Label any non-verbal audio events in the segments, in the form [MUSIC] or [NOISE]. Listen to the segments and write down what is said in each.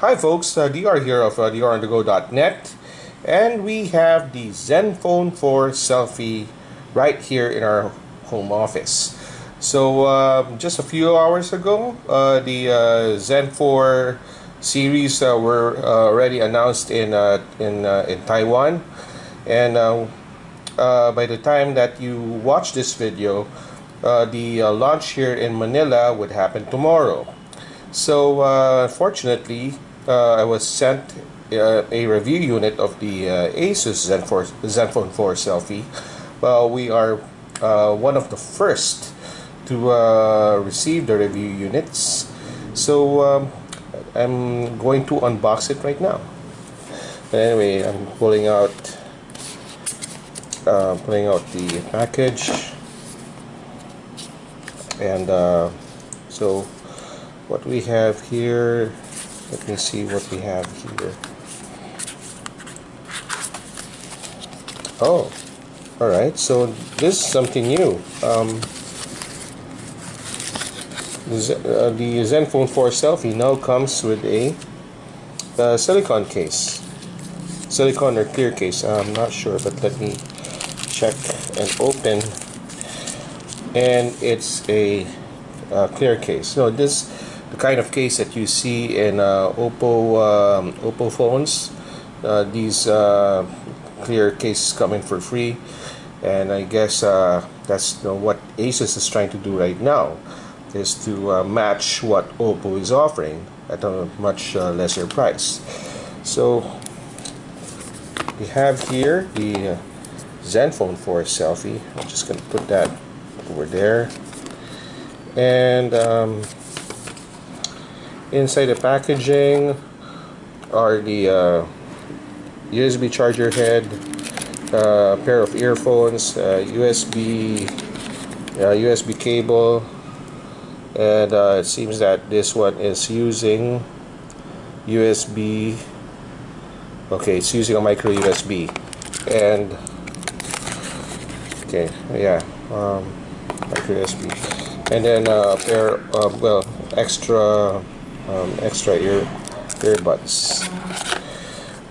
Hi folks, uh, DR here of uh, and we have the Zenfone 4 selfie right here in our home office. So uh, just a few hours ago, uh, the uh, Zen 4 series uh, were uh, already announced in uh, in in Taiwan, and by the time that you watch this video, the launch here in Manila would happen tomorrow. So fortunately, I was sent uh, a review unit of the uh, Asus Zenfone, Zenfone 4 selfie. Well, we are uh, one of the first to uh, receive the review units. So um, I'm going to unbox it right now. But anyway, I'm pulling out uh, pulling out the package and uh, so what we have here let me see what we have here Oh, alright, so this is something new. Um, uh, the Zenfone 4 selfie now comes with a uh, silicone case. Silicone or clear case, I'm not sure, but let me check and open. And it's a uh, clear case. So this kind of case that you see in uh, Oppo um, Oppo phones. Uh, these uh, clear cases come in for free. And I guess uh, that's you know, what Asus is trying to do right now is to uh, match what Oppo is offering at a much uh, lesser price. So we have here the Zenfone 4 selfie. I'm just gonna put that over there. And um, inside the packaging are the USB charger head, uh, a pair of earphones, uh, USB uh, USB cable, and uh, it seems that this one is using USB. Okay, it's using a micro USB, and okay, yeah, um, micro USB, and then uh, a pair of well extra um, extra ear earbuds.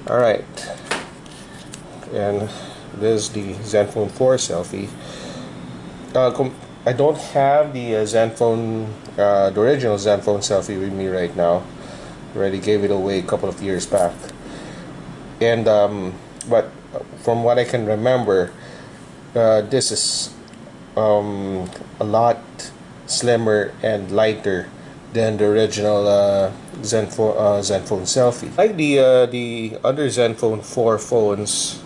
All right. And this is the Zenfone 4 selfie. Uh, I don't have the uh, Zenfone uh, the original Zenfone selfie with me right now. Already gave it away a couple of years back. And um, but from what I can remember uh, this is um, a lot slimmer and lighter than the original uh, Zenfone uh, Zenfone selfie. Like the uh, the other Zenfone 4 phones,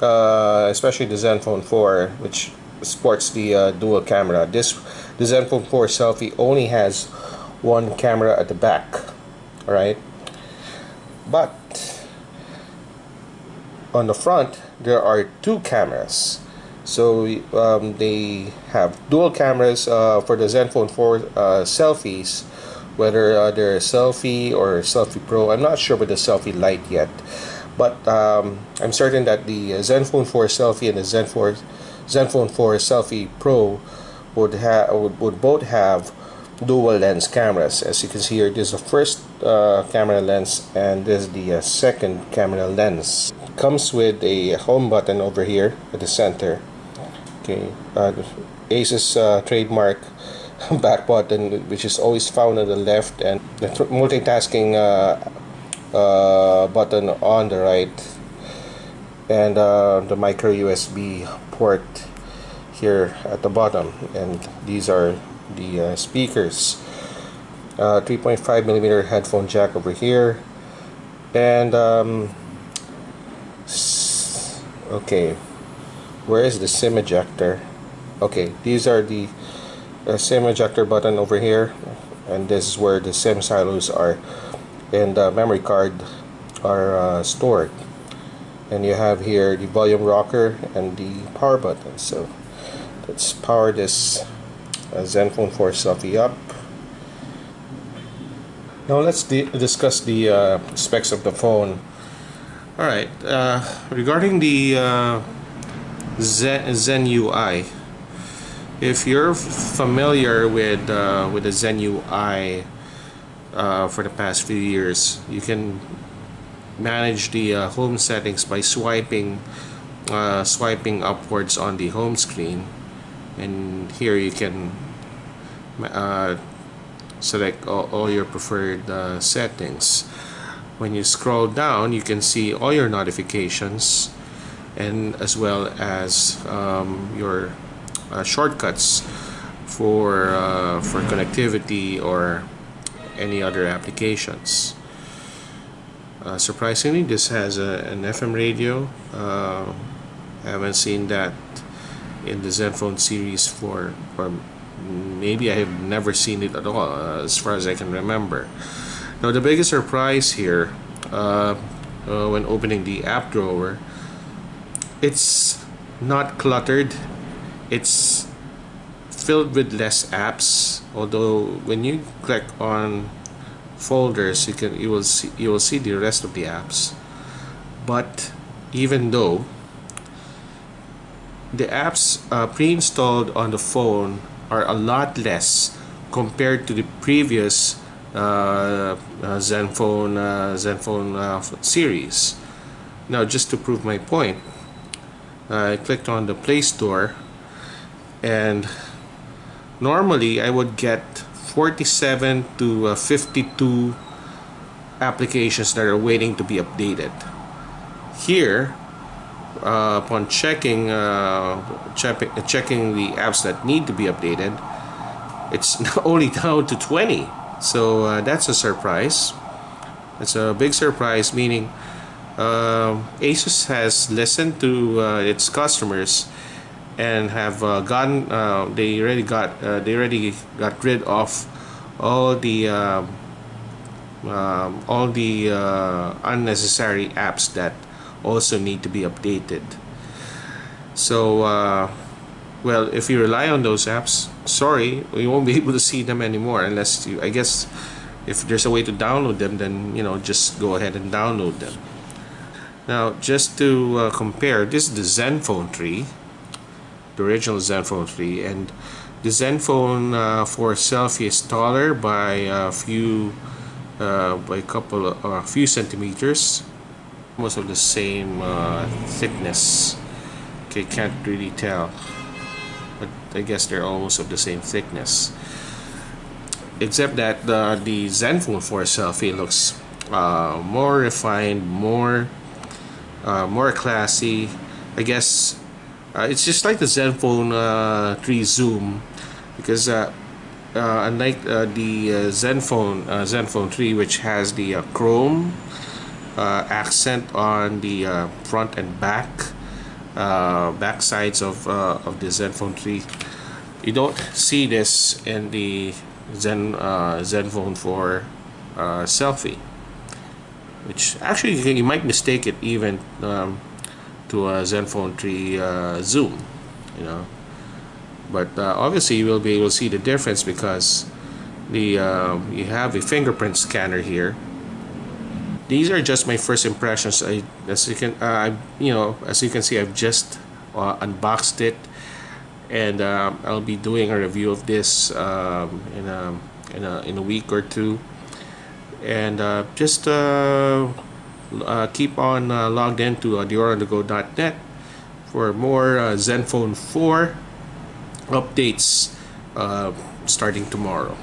uh, especially the Zenfone 4, which sports the uh, dual camera. This the Zenfone 4 selfie only has one camera at the back, all right. But on the front there are two cameras. So um, they have dual cameras uh, for the Zenfone 4 selfies whether uh, they're a selfie or selfie pro i'm not sure about the selfie Lite yet. But um, i'm certain that the zenfone 4 selfie and the zenfone zenfone 4 selfie pro would have would, would both have dual lens cameras. As you can see here this is the first uh, camera lens and this is the uh, second camera lens. Comes with a home button over here at the center. Okay uh, asus uh, trademark [LAUGHS] back button which is always found on the left and the multitasking uh, uh, button on the right and uh, the micro USB port here at the bottom and these are the uh, speakers. Uh, 3.5 millimeter headphone jack over here and um, okay where is the SIM ejector? Okay these are the a SIM ejector button over here and this is where the SIM silos are. And the memory card are uh, stored. And you have here the volume rocker and the power button. So let's power this uh, Zenfone 4 selfie up. Now let's discuss the uh, specs of the phone. Alright uh, regarding the uh, Zen, Zen UI if you're familiar with uh, with the Zen UI uh, for the past few years. You can manage the uh, home settings by swiping uh, swiping upwards on the home screen and here you can uh, select all, all, your preferred uh, settings when you scroll down you can see all your notifications and as well as um, your uh, shortcuts for uh, for connectivity or any other applications. Uh, surprisingly this has a, an FM radio. Uh, I haven't seen that in the Zenfone series for or maybe I have never seen it at all uh, as far as I can remember. Now the biggest surprise here uh, uh, when opening the app drawer it's not cluttered it's filled with less apps although when you click on folders you can you will see you will see the rest of the apps but even though the apps uh, pre-installed on the phone are a lot less compared to the previous uh, uh, Zenfone uh, Zenfone uh, series. Now, just to prove my point, I clicked on the Play Store, and normally I would get 47 to uh, 52 applications that are waiting to be updated. Here, uh, upon checking uh, check, checking the apps that need to be updated, it's [LAUGHS] only down to 20. So uh, that's a surprise. It's a big surprise, meaning uh, Asus has listened to uh, its customers and have uh, gotten they already got they already got rid of all the um, um, all the unnecessary apps that also need to be updated. So uh, well if you rely on those apps sorry you won't be [LAUGHS] able to see them anymore unless you I guess if there's a way to download them then you know just go ahead and download them. Now just to uh, compare this is the Zenfone 3 the original Zenfone 3 and the Zenfone uh, 4 selfie is taller by a few uh, by a couple of, a few centimeters. Most of the same uh, thickness. Okay can't really tell. But I guess they're almost of the same thickness. Except that the, the Zenfone 4 selfie looks uh, more refined more uh, more classy. I guess uh, it's just like the Zenfone uh, 3 zoom. Because uh, uh, unlike the Zenfone Zenfone 3 which has the chrome uh, accent on the uh, front and back uh, back sides of, uh, of the Zenfone 3 you don't see this in the Zen uh, Zenfone 4 uh, selfie. Which actually you might mistake it even um, to a Zenfone 3 zoom you know. But obviously you will be able to see the difference because the you have a fingerprint scanner here. These are just my first impressions. I, as you can uh, you know as you can see I've just uh, unboxed it. And uh, I'll be doing a review of this um, in, a, in, a, in a week or two. And uh, just uh, uh, keep on logged into uh, DRontheGo.net for more Zenfone 4 updates starting tomorrow